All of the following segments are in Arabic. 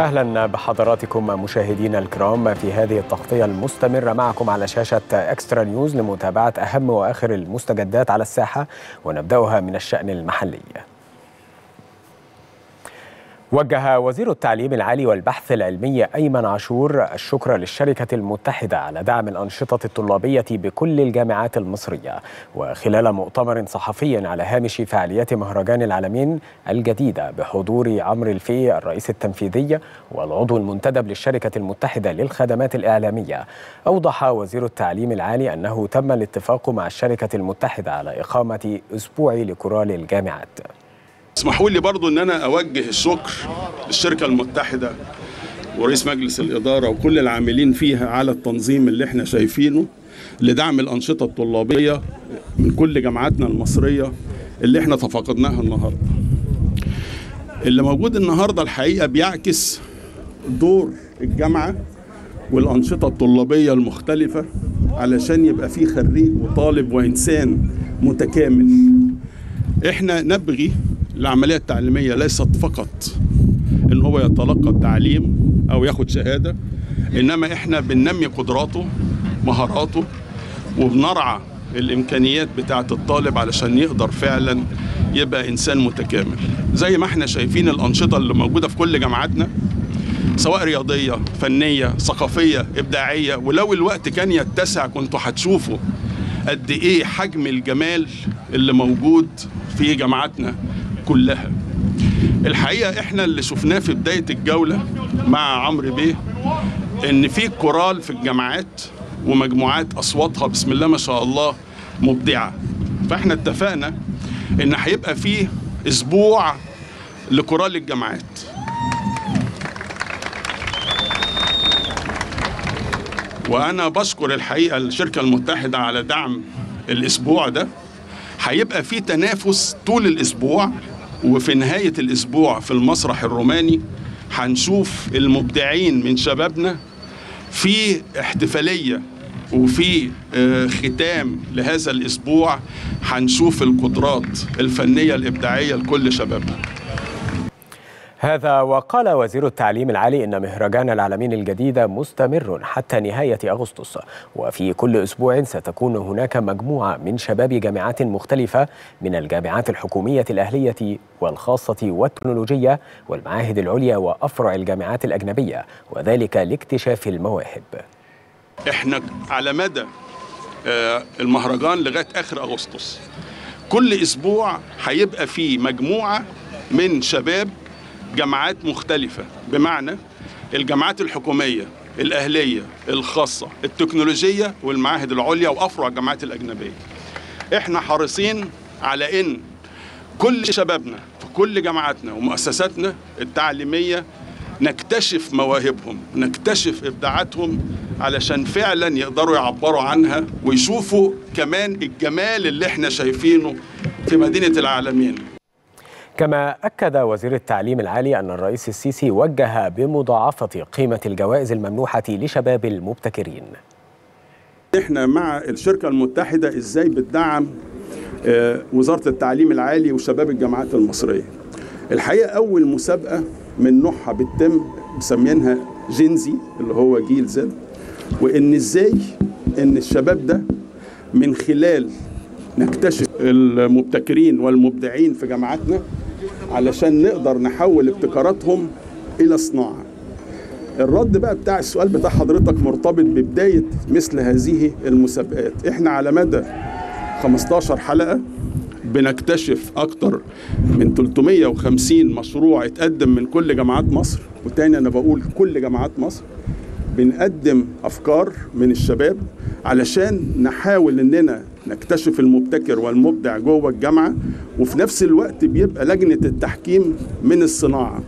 أهلا بحضراتكم مشاهدينا الكرام في هذه التغطية المستمرة معكم على شاشة اكسترا نيوز لمتابعة أهم وآخر المستجدات على الساحة ونبدأها من الشأن المحلي. وجه وزير التعليم العالي والبحث العلمي أيمن عاشور الشكر للشركة المتحدة على دعم الأنشطة الطلابية بكل الجامعات المصرية. وخلال مؤتمر صحفي على هامش فعاليات مهرجان العالمين الجديدة بحضور عمرو الفي الرئيس التنفيذي والعضو المنتدب للشركة المتحدة للخدمات الإعلامية. أوضح وزير التعليم العالي أنه تم الاتفاق مع الشركة المتحدة على إقامة أسبوع لكورال الجامعات. اسمحوا لي برضو إن أنا أوجه الشكر للشركة المتحدة ورئيس مجلس الإدارة وكل العاملين فيها على التنظيم اللي إحنا شايفينه لدعم الأنشطة الطلابية من كل جامعاتنا المصرية اللي إحنا تفقدناها النهارده. اللي موجود النهارده الحقيقة بيعكس دور الجامعة والأنشطة الطلابية المختلفة علشان يبقى في خريج وطالب وإنسان متكامل. إحنا نبغي العملية التعليمية ليست فقط إن هو يتلقى التعليم أو ياخد شهادة إنما إحنا بننمي قدراته مهاراته وبنرعى الإمكانيات بتاعة الطالب علشان يقدر فعلا يبقى إنسان متكامل. زي ما إحنا شايفين الأنشطة اللي موجودة في كل جامعاتنا سواء رياضية فنية ثقافية إبداعية ولو الوقت كان يتسع كنتوا هتشوفوا قد إيه حجم الجمال اللي موجود في جامعاتنا. كلها. الحقيقة إحنا اللي شفناه في بداية الجولة مع عمرو بيه إن في كورال في الجامعات ومجموعات أصواتها بسم الله ما شاء الله مبدعة. فإحنا اتفقنا إن هيبقى فيه أسبوع لكورال الجامعات. وأنا بشكر الحقيقة الشركة المتحدة على دعم الأسبوع ده. هيبقى في تنافس طول الأسبوع وفي نهاية الأسبوع في المسرح الروماني هنشوف المبدعين من شبابنا في احتفالية وفي ختام لهذا الأسبوع هنشوف القدرات الفنية الإبداعية لكل شبابنا. هذا وقال وزير التعليم العالي إن مهرجان العالمين الجديد مستمر حتى نهاية أغسطس وفي كل أسبوع ستكون هناك مجموعة من شباب جامعات مختلفة من الجامعات الحكومية الأهلية والخاصة والتكنولوجية والمعاهد العليا وأفرع الجامعات الأجنبية وذلك لاكتشاف المواهب. إحنا على مدى المهرجان لغاية آخر أغسطس كل أسبوع هيبقى فيه مجموعة من شباب جامعات مختلفة. بمعنى الجامعات الحكومية الأهلية الخاصة التكنولوجية والمعاهد العليا وأفرع الجامعات الأجنبية. إحنا حريصين على إن كل شبابنا في كل جامعاتنا ومؤسساتنا التعليمية نكتشف مواهبهم نكتشف إبداعاتهم علشان فعلا يقدروا يعبروا عنها ويشوفوا كمان الجمال اللي إحنا شايفينه في مدينة العالمين. كما أكد وزير التعليم العالي أن الرئيس السيسي وجه بمضاعفة قيمة الجوائز الممنوحة لشباب المبتكرين. إحنا مع الشركة المتحدة إزاي بتدعم وزارة التعليم العالي وشباب الجامعات المصرية. الحقيقة أول مسابقة من نوعها بتتم مسمينها جينزي اللي هو جيل زد وإن إزاي إن الشباب ده من خلال نكتشف المبتكرين والمبدعين في جامعاتنا علشان نقدر نحول ابتكاراتهم إلى صناعة. الرد بقى بتاع السؤال بتاع حضرتك مرتبط ببداية مثل هذه المسابقات. إحنا على مدى 15 حلقة بنكتشف أكتر من 350 مشروع اتقدم من كل جامعات مصر. وتاني أنا بقول كل جامعات مصر. بنقدم أفكار من الشباب علشان نحاول إننا نكتشف المبتكر والمبدع جوه الجامعة وفي نفس الوقت بيبقى لجنة التحكيم من الصناعة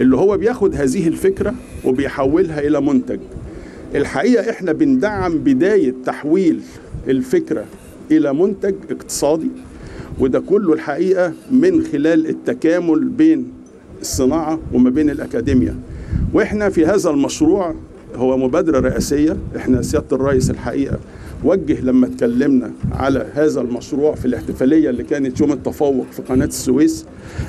اللي هو بياخد هذه الفكرة وبيحولها إلى منتج. الحقيقة إحنا بندعم بداية تحويل الفكرة إلى منتج اقتصادي وده كله الحقيقة من خلال التكامل بين الصناعة وما بين الاكاديميا وإحنا في هذا المشروع هو مبادرة رئاسية إحنا سيادة الرئيس الحقيقة وجه لما اتكلمنا على هذا المشروع في الاحتفالية اللي كانت يوم التفوق في قناة السويس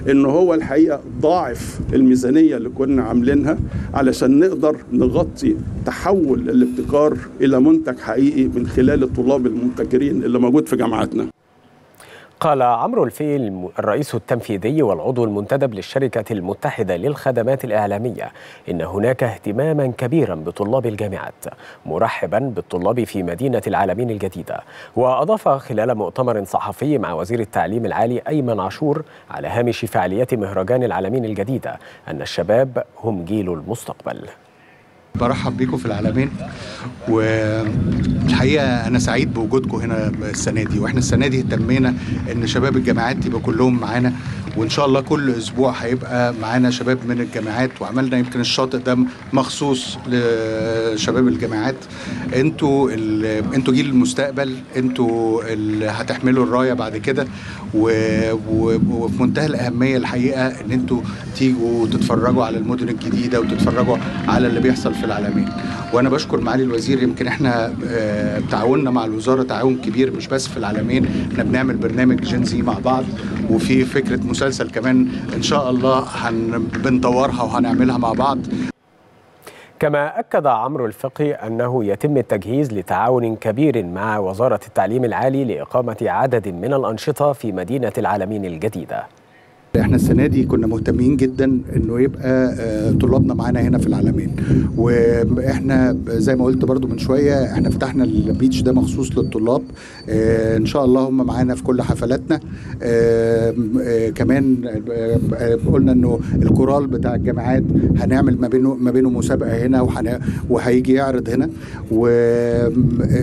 إن هو الحقيقة ضاعف الميزانية اللي كنا عاملينها علشان نقدر نغطي تحول الابتكار إلى منتج حقيقي من خلال الطلاب المبتكرين اللي موجود في جامعاتنا. قال عمرو الفيل الرئيس التنفيذي والعضو المنتدب للشركة المتحدة للخدمات الإعلامية إن هناك اهتماما كبيرا بطلاب الجامعات مرحبا بالطلاب في مدينة العالمين الجديدة. وأضاف خلال مؤتمر صحفي مع وزير التعليم العالي أيمن عاشور على هامش فعاليات مهرجان العالمين الجديدة أن الشباب هم جيل المستقبل. برحب بيكم في العالمين. والحقيقة أنا سعيد بوجودكم هنا السنة دي وإحنا السنة دي اهتمينا إن شباب الجامعات يبقى كلهم معانا وإن شاء الله كل أسبوع هيبقى معانا شباب من الجامعات وعملنا يمكن الشاطئ ده مخصوص لشباب الجامعات. أنتوا أنتوا جيل المستقبل أنتوا اللي هتحملوا الراية بعد كده وفي منتهى الأهمية الحقيقة إن أنتوا تيجوا تتفرجوا على المدن الجديدة وتتفرجوا على اللي بيحصل في العالمين. وأنا بشكر معالي الوزير يمكن إحنا تعاوننا مع الوزارة تعاون كبير مش بس في العالمين. إحنا بنعمل برنامج جنزي مع بعض. وفي فكرة مسلسل كمان إن شاء الله بنطورها وهنعملها مع بعض. كما أكد عمرو الفقي أنه يتم التجهيز لتعاون كبير مع وزارة التعليم العالي لإقامة عدد من الأنشطة في مدينة العالمين الجديدة. إحنا السنة دي كنا مهتمين جدا إنه يبقى طلابنا معانا هنا في العلمين وإحنا زي ما قلت برضو من شوية إحنا فتحنا ال beach ده مخصوص للطلاب. آه إن شاء الله هم معانا في كل حفلاتنا. آه كمان قلنا إنه الكورال بتاع الجامعات هنعمل ما بينه ما بينه مسابقة هنا وهيجي يعرض هنا. والشباب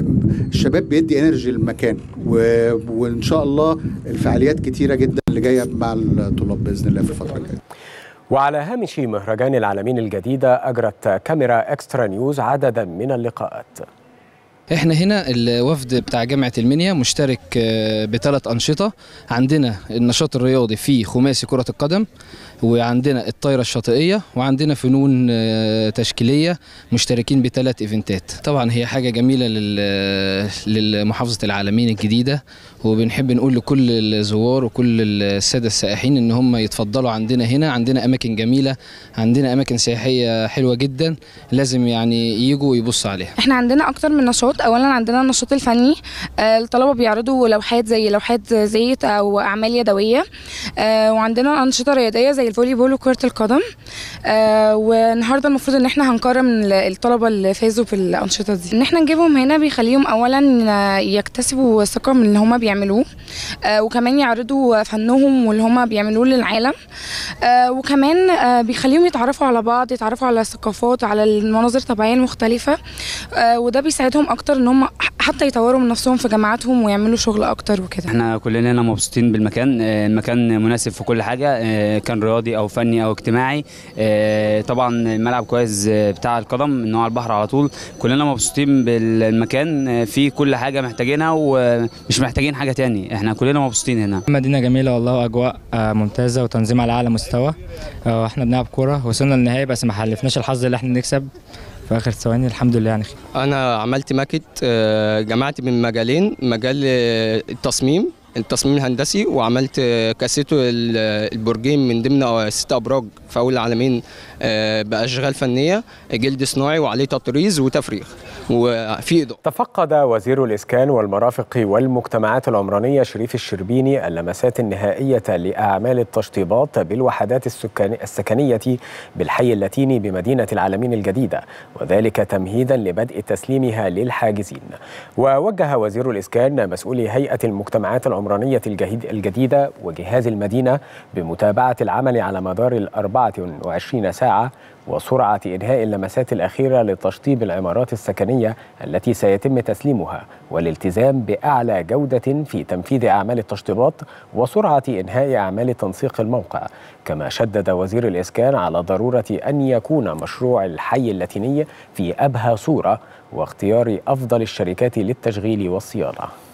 بيدي energy للمكان. وإن شاء الله الفعاليات كتيرة جدا اللي جاية مع الطلاب بإذن الله في الفترة الجاية. وعلى هامش مهرجان العالمين الجديدة أجرت كاميرا إكسترا نيوز عددا من اللقاءات. إحنا هنا الوفد بتاع جامعة المنيا مشترك بثلاث أنشطة. عندنا النشاط الرياضي في خماسي كرة القدم وعندنا الطايرة الشاطئية وعندنا فنون تشكيلية مشتركين بثلاث إيفنتات. طبعا هي حاجة جميلة لمحافظة العالمين الجديدة وبنحب نقول لكل الزوار وكل السادة السائحين إن هم يتفضلوا عندنا هنا. عندنا أماكن جميلة عندنا أماكن سياحية حلوة جدا لازم يعني يجوا ويبصوا عليها. إحنا عندنا أكتر من نشاط اولا عندنا النشاط الفني الطلبة بيعرضوا لوحات زي لوحات زيت أو أعمال يدوية وعندنا أنشطة رياضية زي الفولي بول وكرة القدم والنهاردة المفروض إن إحنا هنكرم الطلبة اللي فازوا في الانشطه دي. إن إحنا نجيبهم هنا بيخليهم اولا يكتسبوا ثقة من اللي هم بيعملوه وكمان يعرضوا فنهم واللي هم بيعملوه للعالم وكمان بيخليهم يتعرفوا على بعض يتعرفوا على الثقافات على المناظر الطبيعية المختلفة وده بيساعدهم أكتر إن هم حتى يطوروا من نفسهم في جامعاتهم ويعملوا شغل أكتر وكده. إحنا كلنا هنا مبسوطين بالمكان المكان مناسب في كل حاجة كان رياضي أو فني أو اجتماعي. طبعا الملعب كويس بتاع القدم إن هو على البحر على طول. كلنا مبسوطين بالمكان في كل حاجة محتاجينها ومش محتاجين حاجة تاني. إحنا كلنا مبسوطين هنا. مدينة جميلة والله واجواء ممتازة وتنظيم على أعلى مستوى. إحنا بنلعب كورة وصلنا للنهائي بس ما حلفناش الحظ اللي إحنا نكسب. في آخر ثواني الحمد لله يعني أنا عملت ماكت جمعت من مجالين مجال التصميم التصميم الهندسي وعملت كاسيتو البرجين من ضمن ست أبراج. في اول العالمين بأشغال فنية جلد صناعي وعليه تطريز وتفريغ وفي اضاءه تفقد وزير الإسكان والمرافق والمجتمعات العمرانية شريف الشربيني اللمسات النهائية لأعمال التشطيبات بالوحدات السكنية بالحي اللاتيني بمدينة العالمين الجديدة وذلك تمهيدا لبدء تسليمها للحاجزين. ووجه وزير الإسكان مسؤولي هيئة المجتمعات العمرانية الجديدة وجهاز المدينة بمتابعة العمل على مدار ال 24 ساعة وسرعة إنهاء اللمسات الأخيرة لتشطيب العمارات السكنية التي سيتم تسليمها والالتزام بأعلى جودة في تنفيذ أعمال التشطيبات وسرعة إنهاء أعمال تنسيق الموقع. كما شدد وزير الإسكان على ضرورة أن يكون مشروع الحي اللاتيني في أبهى صورة واختيار أفضل الشركات للتشغيل والصيانة.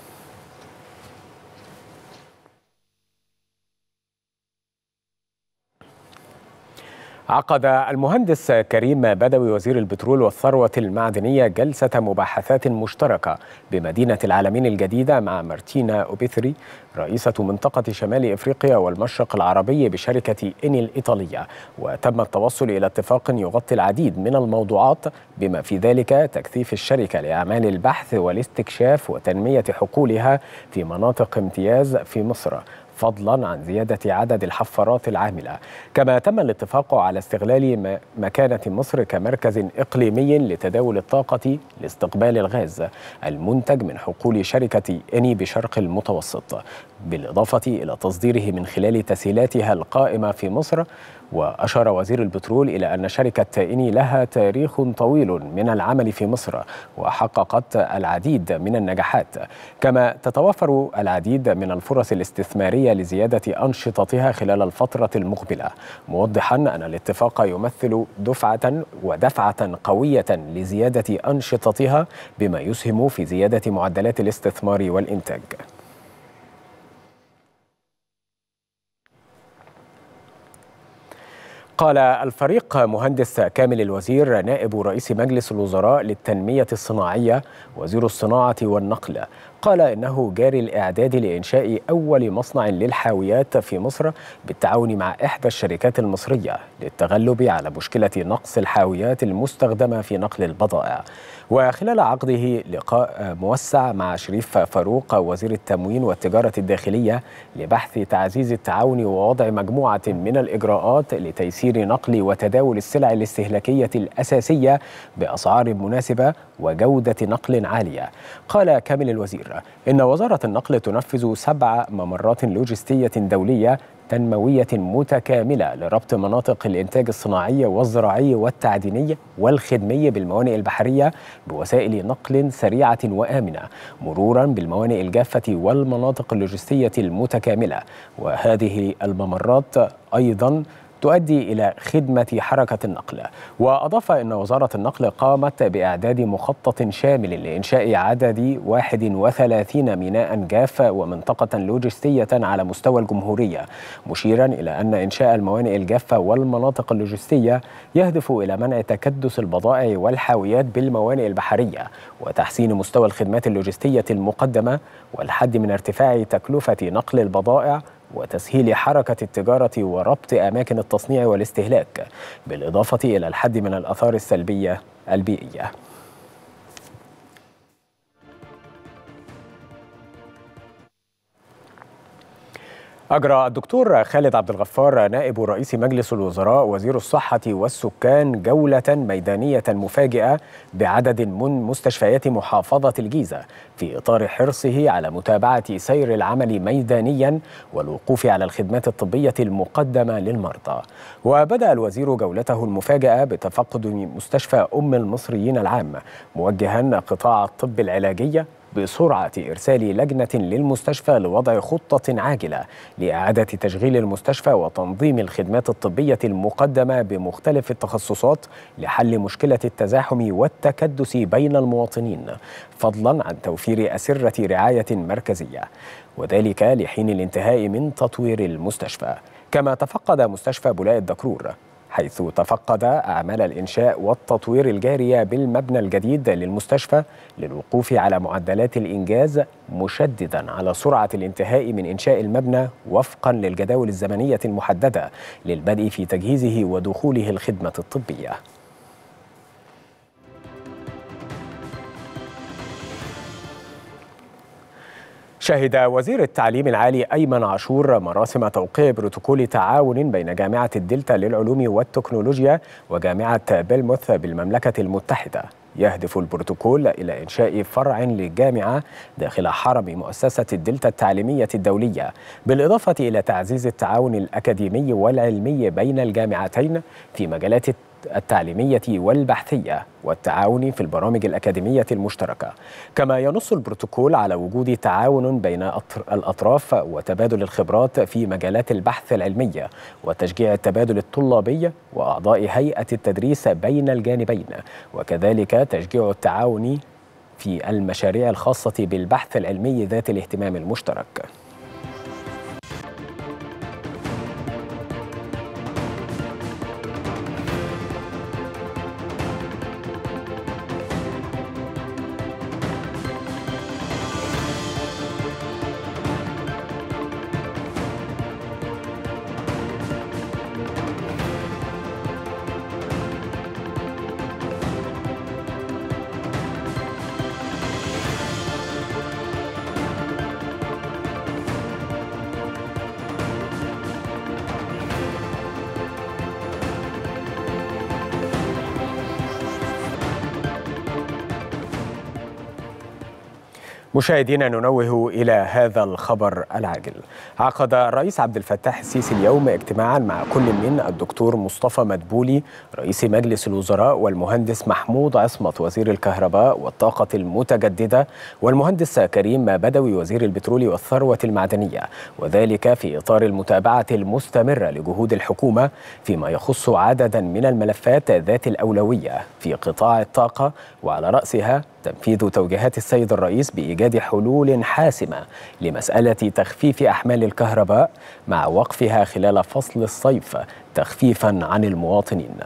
عقد المهندس كريم بدوي وزير البترول والثروة المعدنية جلسة مباحثات مشتركة بمدينة العالمين الجديدة مع مارتينا أوبيثري رئيسة منطقة شمال إفريقيا والمشرق العربي بشركة إني الإيطالية وتم التوصل إلى اتفاق يغطي العديد من الموضوعات بما في ذلك تكثيف الشركة لأعمال البحث والاستكشاف وتنمية حقولها في مناطق امتياز في مصر. فضلا عن زيادة عدد الحفارات العاملة. كما تم الاتفاق على استغلال مكانة مصر كمركز إقليمي لتداول الطاقة لاستقبال الغاز المنتج من حقول شركة إني بشرق المتوسط. بالإضافة إلى تصديره من خلال تسهيلاتها القائمة في مصر وأشار وزير البترول إلى أن شركة إني لها تاريخ طويل من العمل في مصر وحققت العديد من النجاحات. كما تتوفر العديد من الفرص الاستثمارية لزيادة أنشطتها خلال الفترة المقبلة موضحا أن الاتفاق يمثل دفعة ودفعة قوية لزيادة أنشطتها بما يسهم في زيادة معدلات الاستثمار والإنتاج. قال الفريق مهندس كامل الوزير نائب رئيس مجلس الوزراء للتنمية الصناعية وزير الصناعة والنقل. قال إنه جاري الإعداد لإنشاء أول مصنع للحاويات في مصر بالتعاون مع إحدى الشركات المصرية للتغلب على مشكلة نقص الحاويات المستخدمة في نقل البضائع. وخلال عقده لقاء موسع مع شريف فاروق وزير التموين والتجارة الداخلية لبحث تعزيز التعاون ووضع مجموعة من الإجراءات لتيسير نقل وتداول السلع الاستهلاكية الأساسية بأسعار مناسبة وجودة نقل عالية. قال كامل الوزير إن وزارة النقل تنفذ سبع ممرات لوجستية دولية تنموية متكاملة لربط مناطق الإنتاج الصناعي والزراعي والتعديني والخدمي بالموانئ البحرية بوسائل نقل سريعة وآمنة مرورا بالموانئ الجافة والمناطق اللوجستية المتكاملة. وهذه الممرات أيضا تؤدي إلى خدمة حركة النقل. وأضاف أن وزارة النقل قامت بإعداد مخطط شامل لإنشاء عدد 31 ميناء جاف ومنطقة لوجستية على مستوى الجمهورية مشيرا إلى أن إنشاء الموانئ الجافة والمناطق اللوجستية يهدف إلى منع تكدس البضائع والحاويات بالموانئ البحرية وتحسين مستوى الخدمات اللوجستية المقدمة والحد من ارتفاع تكلفة نقل البضائع وتسهيل حركة التجارة وربط أماكن التصنيع والاستهلاك بالإضافة إلى الحد من الآثار السلبية البيئية. أجرى الدكتور خالد عبد الغفار نائب رئيس مجلس الوزراء وزير الصحة والسكان جولة ميدانية مفاجئة بعدد من مستشفيات محافظة الجيزة في إطار حرصه على متابعة سير العمل ميدانيا والوقوف على الخدمات الطبية المقدمة للمرضى. وبدأ الوزير جولته المفاجئة بتفقد مستشفى أم المصريين العام موجها قطاع الطب العلاجية بسرعة إرسال لجنة للمستشفى لوضع خطة عاجلة لإعادة تشغيل المستشفى وتنظيم الخدمات الطبية المقدمة بمختلف التخصصات لحل مشكلة التزاحم والتكدس بين المواطنين فضلا عن توفير أسرة رعاية مركزية وذلك لحين الانتهاء من تطوير المستشفى. كما تفقد مستشفى بولاء الدكرور حيث تفقد أعمال الإنشاء والتطوير الجارية بالمبنى الجديد للمستشفى للوقوف على معدلات الإنجاز مشددا على سرعة الانتهاء من إنشاء المبنى وفقا للجداول الزمنية المحددة للبدء في تجهيزه ودخوله الخدمة الطبية. شهد وزير التعليم العالي أيمن عاشور مراسم توقيع بروتوكول تعاون بين جامعة الدلتا للعلوم والتكنولوجيا وجامعة بليموث بالمملكة المتحدة. يهدف البروتوكول إلى إنشاء فرع للجامعة داخل حرم مؤسسة الدلتا التعليمية الدولية بالإضافة إلى تعزيز التعاون الأكاديمي والعلمي بين الجامعتين في مجالات التعليمية والبحثية والتعاون في البرامج الأكاديمية المشتركة. كما ينص البروتوكول على وجود تعاون بين الأطراف وتبادل الخبرات في مجالات البحث العلمي وتشجيع التبادل الطلابي وأعضاء هيئة التدريس بين الجانبين. وكذلك تشجيع التعاون في المشاريع الخاصة بالبحث العلمي ذات الاهتمام المشترك. مشاهدينا ننوه إلى هذا الخبر العاجل. عقد الرئيس عبد الفتاح السيسي اليوم اجتماعا مع كل من الدكتور مصطفى مدبولي رئيس مجلس الوزراء والمهندس محمود عصمت وزير الكهرباء والطاقة المتجددة والمهندس كريم بدوي وزير البترول والثروة المعدنية وذلك في إطار المتابعة المستمرة لجهود الحكومة فيما يخص عددا من الملفات ذات الأولوية في قطاع الطاقة وعلى رأسها تنفيذ توجيهات السيد الرئيس بإيجاد حلول حاسمة لمسألة تخفيف أحمال الكهرباء مع وقفها خلال فصل الصيف تخفيفا عن المواطنين.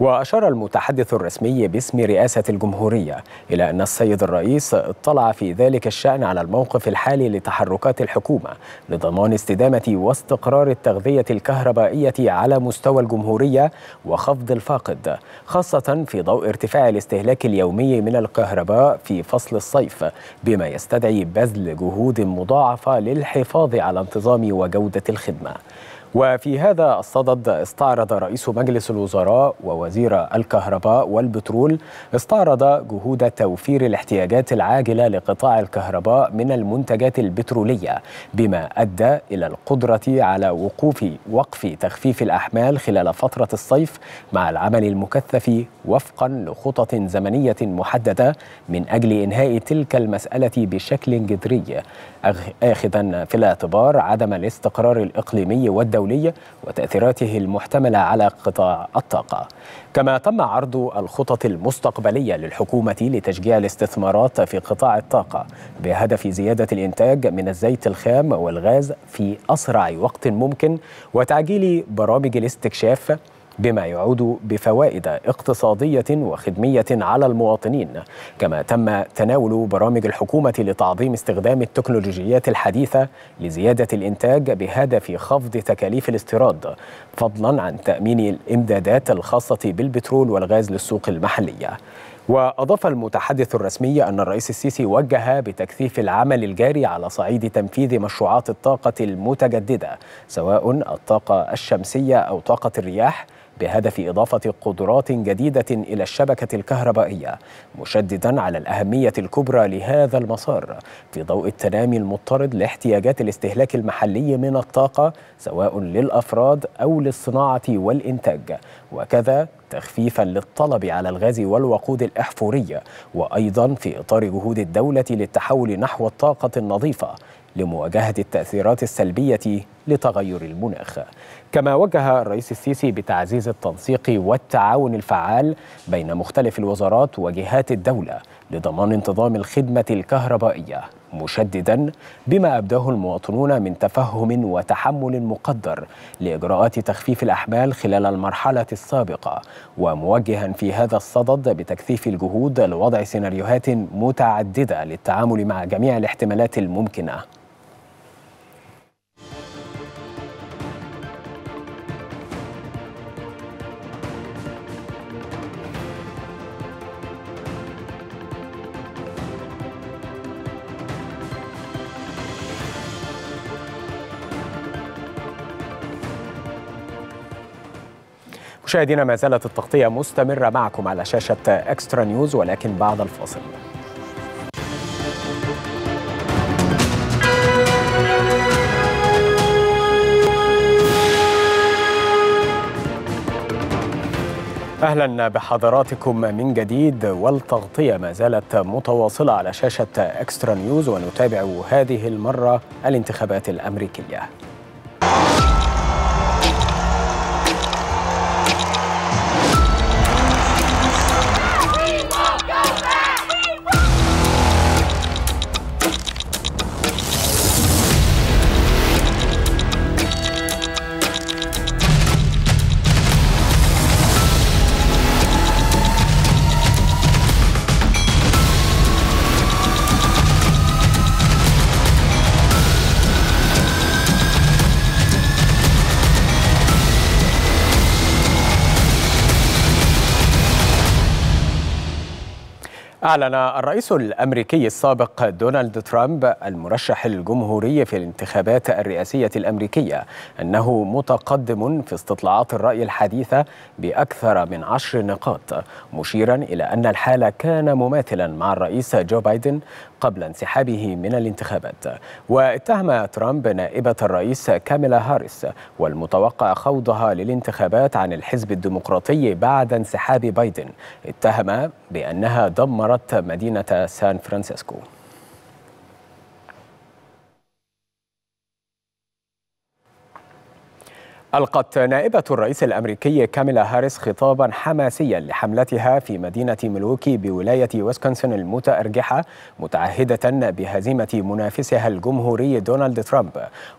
وأشار المتحدث الرسمي باسم رئاسة الجمهورية إلى أن السيد الرئيس اطلع في ذلك الشأن على الموقف الحالي لتحركات الحكومة لضمان استدامة واستقرار التغذية الكهربائية على مستوى الجمهورية وخفض الفاقد خاصة في ضوء ارتفاع الاستهلاك اليومي من الكهرباء في فصل الصيف بما يستدعي بذل جهود مضاعفة للحفاظ على انتظام وجودة الخدمة. وفي هذا الصدد استعرض رئيس مجلس الوزراء ووزير الكهرباء والبترول استعرض جهود توفير الاحتياجات العاجلة لقطاع الكهرباء من المنتجات البترولية بما أدى إلى القدرة على وقوف وقف تخفيف الأحمال خلال فترة الصيف مع العمل المكثف وفقا لخطط زمنية محددة من أجل إنهاء تلك المسألة بشكل جذري اخذا في الاعتبار عدم الاستقرار الإقليمي والدولي وتأثيراته المحتملة على قطاع الطاقة. كما تم عرض الخطط المستقبلية للحكومة لتشجيع الاستثمارات في قطاع الطاقة بهدف زيادة الإنتاج من الزيت الخام والغاز في أسرع وقت ممكن وتعجيل برامج الاستكشاف بما يعود بفوائد اقتصادية وخدمية على المواطنين كما تم تناول برامج الحكومة لتعظيم استخدام التكنولوجيات الحديثة لزيادة الإنتاج بهدف خفض تكاليف الاستيراد فضلا عن تأمين الإمدادات الخاصة بالبترول والغاز للسوق المحليه وأضاف المتحدث الرسمي أن الرئيس السيسي وجه بتكثيف العمل الجاري على صعيد تنفيذ مشروعات الطاقة المتجددة سواء الطاقة الشمسية أو طاقة الرياح بهدف إضافة قدرات جديدة إلى الشبكة الكهربائية مشددا على الأهمية الكبرى لهذا المسار في ضوء التنامي المضطرد لاحتياجات الاستهلاك المحلي من الطاقة سواء للأفراد أو للصناعة والإنتاج. وكذا تخفيفا للطلب على الغاز والوقود الأحفورية وأيضا في إطار جهود الدولة للتحول نحو الطاقة النظيفة لمواجهة التأثيرات السلبية لتغير المناخ. كما وجه الرئيس السيسي بتعزيز التنسيق والتعاون الفعال بين مختلف الوزارات وجهات الدولة لضمان انتظام الخدمة الكهربائية مشددا بما أبداه المواطنون من تفهم وتحمل مقدر لإجراءات تخفيف الأحمال خلال المرحلة السابقة وموجها في هذا الصدد بتكثيف الجهود لوضع سيناريوهات متعددة للتعامل مع جميع الاحتمالات الممكنة. مشاهدينا ما زالت التغطية مستمرة معكم على شاشة اكسترا نيوز ولكن بعد الفاصل أهلا بحضراتكم من جديد والتغطية ما زالت متواصلة على شاشة اكسترا نيوز ونتابع هذه المرة الانتخابات الأمريكية. أعلن الرئيس الأمريكي السابق دونالد ترامب المرشح الجمهوري في الانتخابات الرئاسية الأمريكية أنه متقدم في استطلاعات الرأي الحديثة بأكثر من عشر نقاط مشيرا إلى أن الحال كان مماثلا مع الرئيس جو بايدن قبل انسحابه من الانتخابات. واتهم ترامب نائبة الرئيس كاميلا هاريس والمتوقع خوضها للانتخابات عن الحزب الديمقراطي بعد انسحاب بايدن. اتهم بأنها دمرت مدينة سان فرانسيسكو. ألقت نائبة الرئيس الأمريكي كاميلا هاريس خطابا حماسيا لحملتها في مدينة ميلووكي بولاية ويسكونسن المتأرجحة متعهدة بهزيمة منافسها الجمهوري دونالد ترامب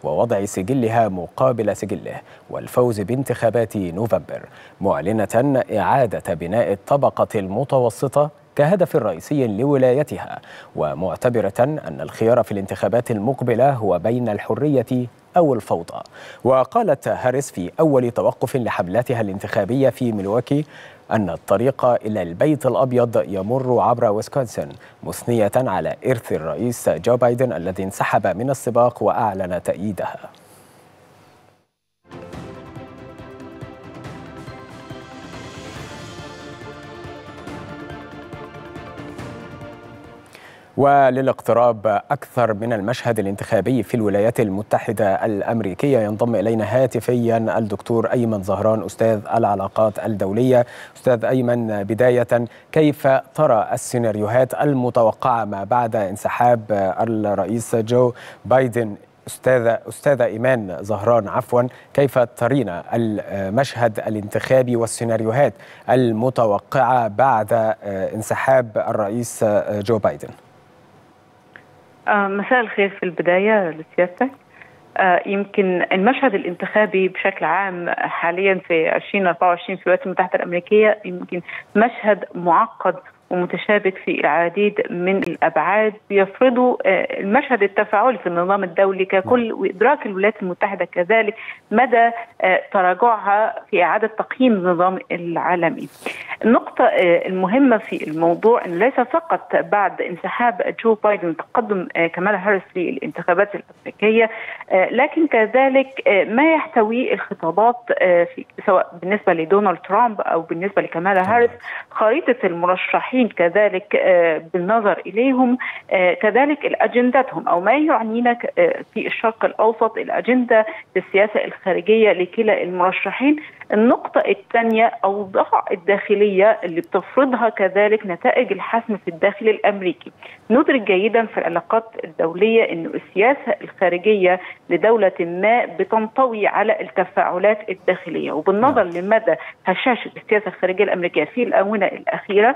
ووضع سجلها مقابل سجله والفوز بانتخابات نوفمبر معلنة إعادة بناء الطبقة المتوسطة كهدف رئيسي لولايتها ومعتبرة أن الخيار في الانتخابات المقبلة هو بين الحرية أو الفوضى. وقالت هاريس في أول توقف لحملتها الانتخابية في ميلواكي أن الطريق إلى البيت الأبيض يمر عبر ويسكونسن مثنية على إرث الرئيس جو بايدن الذي انسحب من السباق وأعلن تأييدها. وللاقتراب أكثر من المشهد الانتخابي في الولايات المتحدة الأمريكية. ينضم إلينا هاتفيا الدكتور أيمن زهران أستاذ العلاقات الدولية. أستاذ أيمن بداية كيف ترى السيناريوهات المتوقعة ما بعد انسحاب الرئيس جو بايدن؟ أستاذة أستاذة إيمان زهران عفوا كيف ترين المشهد الانتخابي والسيناريوهات المتوقعة بعد انسحاب الرئيس جو بايدن؟ آه مساء الخير في البداية لسيادتك. آه يمكن المشهد الانتخابي بشكل عام حاليا في 2024 في الولايات المتحدة الأمريكية يمكن مشهد معقد ومتشابك في العديد من الأبعاد بيفرضوا المشهد التفاعلي في النظام الدولي ككل وإدراك الولايات المتحدة كذلك مدى تراجعها في إعادة تقييم النظام العالمي. النقطة المهمة في الموضوع إن ليس فقط بعد انسحاب جو بايدن وتقدم كمالا هاريس للانتخابات الأمريكية لكن كذلك ما يحتويه الخطابات سواء بالنسبة لدونالد ترامب أو بالنسبة لكمالا هاريس خريطة المرشحين المرشحين كذلك بالنظر إليهم كذلك الأجندتهم أو ما يعنينا في الشرق الأوسط الأجندة للسياسه الخارجية لكلا المرشحين. النقطة الثانية أوضاع الداخلية اللي بتفرضها كذلك نتائج الحسم في الداخل الأمريكي. ندرك جيدا في العلاقات الدولية أن السياسة الخارجية لدولة ما بتنطوي على التفاعلات الداخلية. وبالنظر لمدى هشاشة السياسة الخارجية الأمريكية في الآونة الأخيرة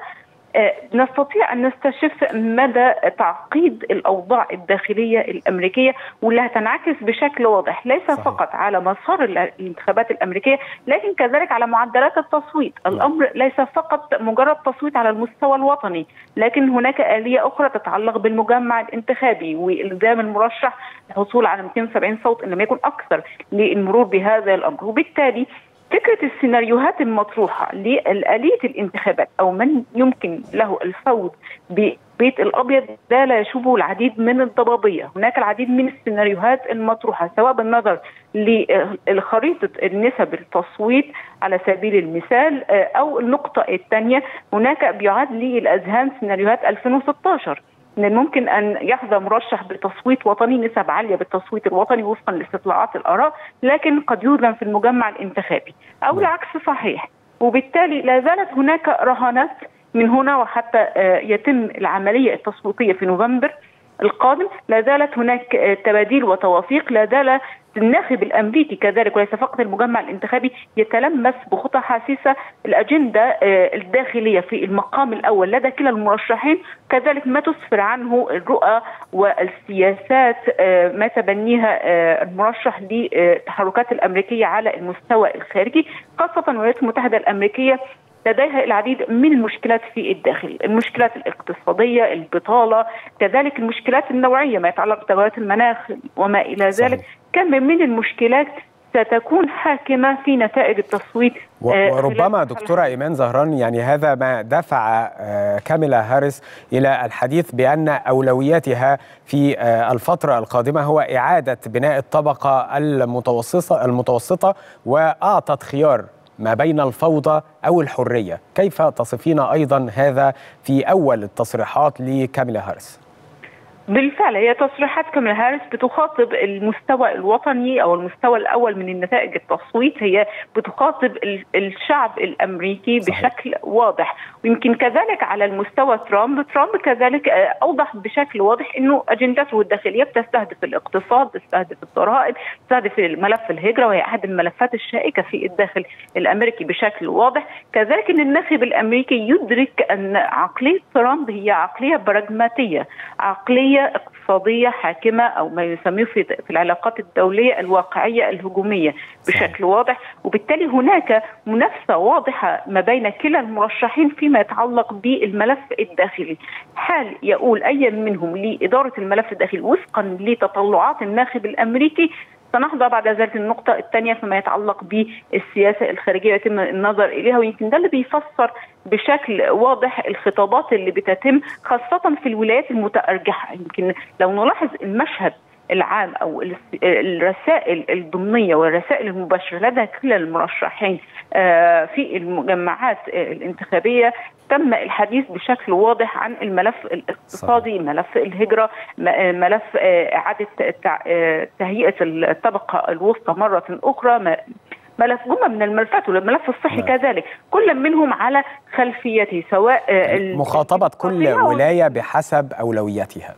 نستطيع أن نستشف مدى تعقيد الأوضاع الداخلية الأمريكية واللي هتنعكس بشكل واضح ليس صحيح. فقط على مسار الانتخابات الأمريكية لكن كذلك على معدلات التصويت، الأمر ليس فقط مجرد تصويت على المستوى الوطني، لكن هناك آلية أخرى تتعلق بالمجمع الانتخابي والزام المرشح الحصول على 270 صوت إن لم يكن أكثر للمرور بهذا الأمر، وبالتالي فكرة السيناريوهات المطروحة لآلية الانتخابات أو من يمكن له الفوز ببيت الأبيض ده لا يشوبه العديد من الضبابية. هناك العديد من السيناريوهات المطروحة سواء بالنظر لخريطة نسب التصويت على سبيل المثال أو النقطة الثانية هناك بيعاد للأذهان سيناريوهات 2016 من الممكن أن يحظى مرشح بتصويت وطني نسب عالية بالتصويت الوطني وفقا لاستطلاعات الآراء لكن قد يوزن في المجمع الانتخابي. أو العكس صحيح. وبالتالي لا زالت هناك رهانات من هنا وحتى يتم العملية التصويتية في نوفمبر. القادم لا زالت هناك تباديل وتوافيق لا زال الناخب الأمريكي كذلك وليس فقط المجمع الانتخابي يتلمس بخطى حسيسه الأجندة الداخلية في المقام الأول لدى كلا المرشحين. كذلك ما تسفر عنه الرؤى والسياسات ما تبنيها المرشح للتحركات الأمريكية على المستوى الخارجي خاصة الولايات المتحدة الأمريكية. لديها العديد من المشكلات في الداخل المشكلات الاقتصادية البطالة كذلك المشكلات النوعية ما يتعلق بتغيرات المناخ وما إلى ذلك. كم من المشكلات ستكون حاكمة في نتائج التصويت وربما دكتورة إيمان زهران يعني هذا ما دفع كاميلا هاريس إلى الحديث بأن أولوياتها في الفترة القادمة هو إعادة بناء الطبقة المتوسطة المتوسطة وأعطت خيار ما بين الفوضى أو الحرية، كيف تصفين أيضا هذا في أول التصريحات لكاميلا هاريس؟ بالفعل هي تصريحات كاميلا هاريس بتخاطب المستوى الوطني أو المستوى الأول من النتائج التصويت. هي بتخاطب الشعب الأمريكي صحيح. بشكل واضح. ويمكن كذلك على المستوى ترامب ترامب كذلك أوضح بشكل واضح إنه أجندته الداخلية بتستهدف الاقتصاد بتستهدف الضرائب بتستهدف ملف الهجرة وهي أحد الملفات الشائكة في الداخل الأمريكي بشكل واضح. كذلك إن الناخب الأمريكي يدرك أن عقلية ترامب هي عقلية براجماتيه عقلية اقتصادية حاكمة أو ما يسميه في, في العلاقات الدولية الواقعية الهجومية بشكل واضح. وبالتالي هناك منافسة واضحة ما بين كلا المرشحين فيما يتعلق بالملف الداخلي. حال يقول اي منهم لإدارة الملف الداخلي وفقا لتطلعات الناخب الأمريكي؟ سنحظى بعد ذلك النقطة الثانية فيما يتعلق بالسياسة الخارجية يتم النظر إليها ويمكن ده اللي بيفسر بشكل واضح الخطابات اللي بتتم خاصة في الولايات المتأرجحة. يمكن لو نلاحظ المشهد العام أو الرسائل الضمنية والرسائل المباشرة لدى كلا المرشحين في المجمعات الانتخابية تم الحديث بشكل واضح عن الملف الاقتصادي صحيح. ملف الهجرة ملف إعادة تهيئة الطبقة الوسطى مرة أخرى ملف جمله من الملفات والملف الصحي نعم. كذلك كل منهم على خلفيته سواء مخاطبة كل ولاية بحسب أولوياتها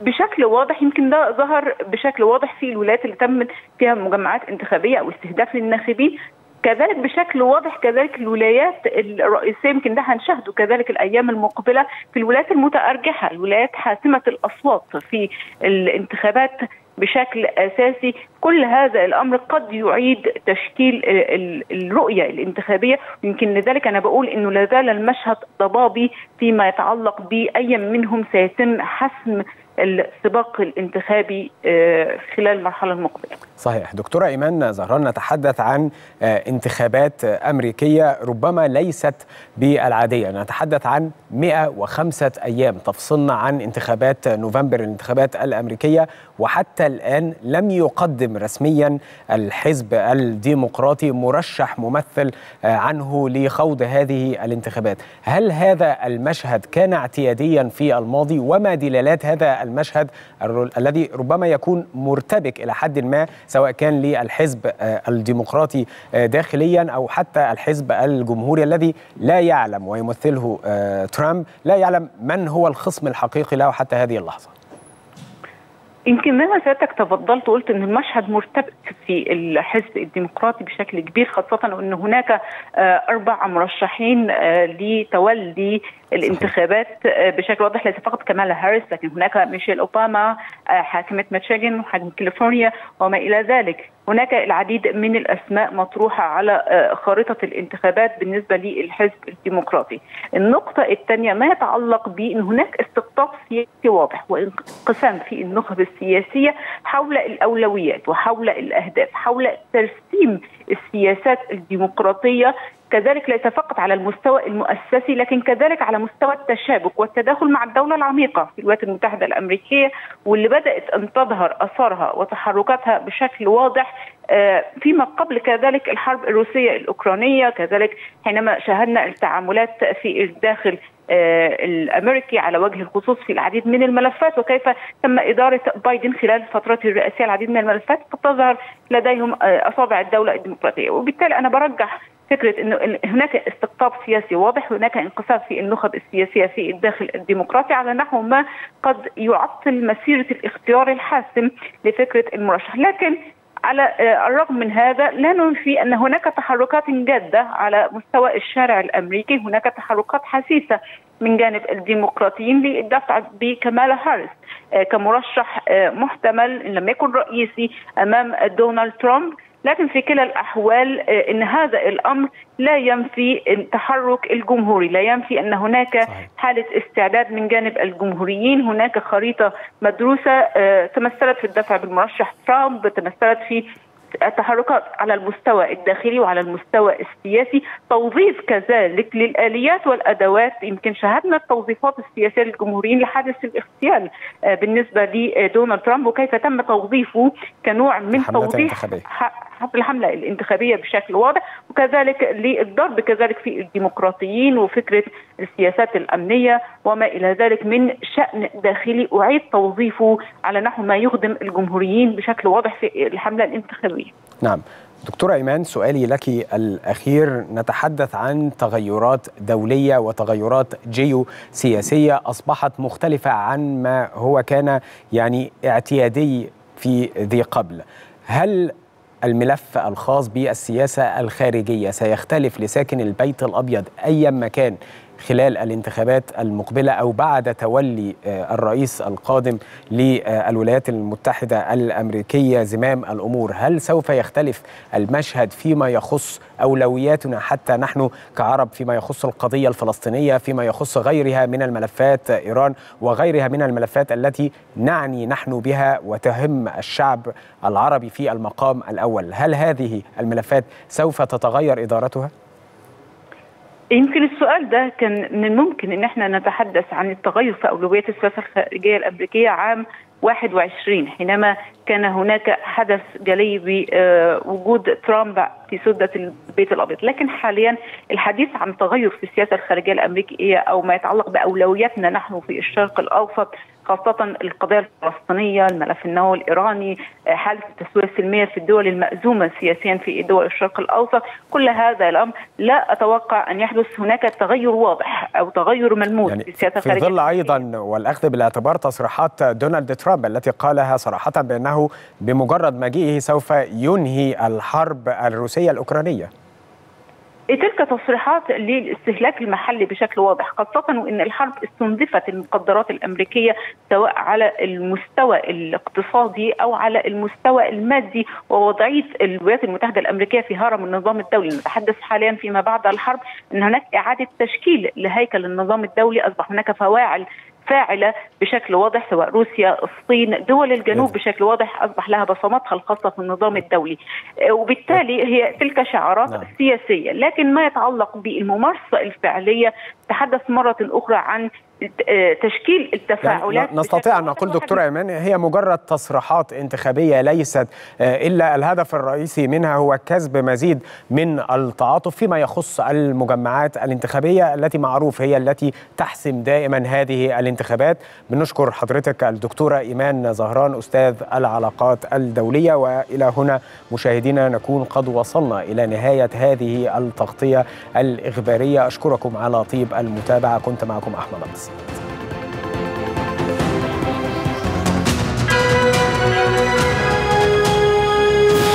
بشكل واضح يمكن ده ظهر بشكل واضح في الولايات اللي تم فيها مجمعات انتخابية أو استهداف للناخبين. كذلك بشكل واضح كذلك الولايات الرئيسية يمكن ده هنشاهده كذلك الأيام المقبلة في الولايات المتأرجحة الولايات حاسمة الأصوات في الانتخابات بشكل أساسي. كل هذا الأمر قد يعيد تشكيل الرؤية الانتخابية. يمكن لذلك أنا بقول إنه لا زال المشهد ضبابي فيما يتعلق بأي منهم سيتم حسم السباق الانتخابي خلال المرحلة المقبلة. صحيح. دكتورة إيمان زهران نتحدث عن انتخابات أمريكية ربما ليست بالعادية. نتحدث عن 105 أيام. تفصلنا عن انتخابات نوفمبر الانتخابات الأمريكية وحتى الآن لم يقدم رسميا الحزب الديمقراطي مرشح ممثل عنه لخوض هذه الانتخابات. هل هذا المشهد كان اعتياديا في الماضي؟ وما دلالات هذا المشهد الذي ربما يكون مرتبك إلى حد ما سواء كان للحزب الديمقراطي داخليا أو حتى الحزب الجمهوري الذي لا يعلم ويمثله ترامب لا يعلم من هو الخصم الحقيقي له حتى هذه اللحظة. يمكن زي ما سيادتك تفضلت وقلت إن المشهد مرتبك في الحزب الديمقراطي بشكل كبير خاصة وإن هناك أربع مرشحين لتولي الانتخابات بشكل واضح ليس فقط كمالا هاريس لكن هناك ميشيل أوباما حاكمة ميشيغان وحاكمه كاليفورنيا وما إلى ذلك. هناك العديد من الأسماء مطروحة على خارطه الانتخابات بالنسبة للحزب الديمقراطي. النقطة الثانية ما يتعلق بان هناك استقطاب سياسي واضح وانقسام في النخب السياسية حول الأولويات وحول الأهداف، حول ترسيم السياسات الديمقراطية كذلك ليس فقط على المستوى المؤسسي لكن كذلك على مستوى التشابك والتداخل مع الدولة العميقة. في الولايات المتحدة الأمريكية واللي بدأت أن تظهر أثارها وتحركاتها بشكل واضح فيما قبل كذلك الحرب الروسية الأوكرانية كذلك حينما شاهدنا التعاملات في الداخل الأمريكي على وجه الخصوص في العديد من الملفات. وكيف تم إدارة بايدن خلال فترته الرئاسية العديد من الملفات؟ قد تظهر لديهم أصابع الدولة الديمقراطية. وبالتالي أنا برجح فكرة إنه هناك استقطاب سياسي واضح هناك انقسام في النخب السياسية في الداخل الديمقراطي على نحو ما قد يعطل مسيرة الاختيار الحاسم لفكرة المرشح. لكن على الرغم من هذا لا ننفي أن هناك تحركات جادة على مستوى الشارع الأمريكي. هناك تحركات حسيسة من جانب الديمقراطيين للدفع بكمالا هاريس كمرشح محتمل إن لم يكن رئيسي أمام دونالد ترامب لكن في كلا الأحوال إن هذا الأمر لا ينفي التحرك الجمهوري، لا ينفي أن هناك حالة استعداد من جانب الجمهوريين، هناك خريطة مدروسة تمثلت في الدفع بالمرشح ترامب، تمثلت في التحركات على المستوى الداخلي وعلى المستوى السياسي توظيف كذلك للآليات والأدوات. يمكن شاهدنا التوظيفات السياسية للجمهوريين لحادث الاغتيال بالنسبة لدونالد ترامب وكيف تم توظيفه كنوع من توضيح حفل الحملة الانتخابية بشكل واضح وكذلك للضرب كذلك في الديمقراطيين وفكرة السياسات الأمنية وما إلى ذلك من شأن داخلي. أعيد توظيفه على نحو ما يخدم الجمهوريين بشكل واضح في الحملة الانتخابية. نعم. دكتورة إيمان سؤالي لك الأخير. نتحدث عن تغيرات دولية وتغيرات جيوسياسية أصبحت مختلفة عن ما هو كان يعني اعتيادي في ذي قبل. هل الملف الخاص بالسياسة الخارجية سيختلف لساكن البيت الأبيض أيا ما كان خلال الانتخابات المقبلة أو بعد تولي الرئيس القادم للولايات المتحدة الأمريكية زمام الأمور هل سوف يختلف المشهد فيما يخص أولوياتنا حتى نحن كعرب فيما يخص القضية الفلسطينية فيما يخص غيرها من الملفات إيران وغيرها من الملفات التي نعني نحن بها وتهم الشعب العربي في المقام الأول هل هذه الملفات سوف تتغير إدارتها؟ يمكن السؤال ده كان من الممكن إن إحنا نتحدث عن التغير في أولويات السياسة الخارجية الأمريكية عام 21 حينما كان هناك حدث جلي بوجود ترامب في سدة البيت الأبيض. لكن حاليا الحديث عن تغير في السياسة الخارجية الأمريكية أو ما يتعلق بأولوياتنا نحن في الشرق الأوسط خاصة القضية الفلسطينية الملف النووي الإيراني حالة التسوية السلمية في الدول المأزومة سياسيا في دول الشرق الأوسط. كل هذا الأمر لا أتوقع أن يحدث هناك تغير واضح أو تغير ملموس يعني في السياسة في ظل أيضا والأخذ بالاعتبار تصريحات دونالد ترامب التي قالها صراحة بأنه بمجرد مجيئه سوف ينهي الحرب الروسية الأوكرانية. تلك تصريحات للاستهلاك المحلي بشكل واضح خاصة وأن الحرب استنزفت المقدرات الأمريكية سواء على المستوى الاقتصادي أو على المستوى المادي ووضعية الولايات المتحدة الأمريكية في هرم النظام الدولي. نتحدث حاليا فيما بعد الحرب أن هناك إعادة تشكيل لهيكل النظام الدولي أصبح هناك فواعل فاعلة بشكل واضح سواء روسيا، الصين، دول الجنوب بشكل واضح أصبح لها بصماتها الخاصة في النظام الدولي. وبالتالي هي تلك شعارات نعم. سياسية، لكن ما يتعلق بالممارسة الفعلية تحدث مرة أخرى عن تشكيل التفاعلات يعني نستطيع أن نقول دكتورة إيمان هي مجرد تصريحات انتخابية ليست إلا الهدف الرئيسي منها هو كسب مزيد من التعاطف فيما يخص المجمعات الانتخابية التي معروف هي التي تحسم دائما هذه الانتخابات. بنشكر حضرتك الدكتورة إيمان زهران أستاذ العلاقات الدولية وإلى هنا مشاهدينا نكون قد وصلنا إلى نهاية هذه التغطية الإخبارية. أشكركم على طيب المتابعة. كنت معكم أحمد Sports.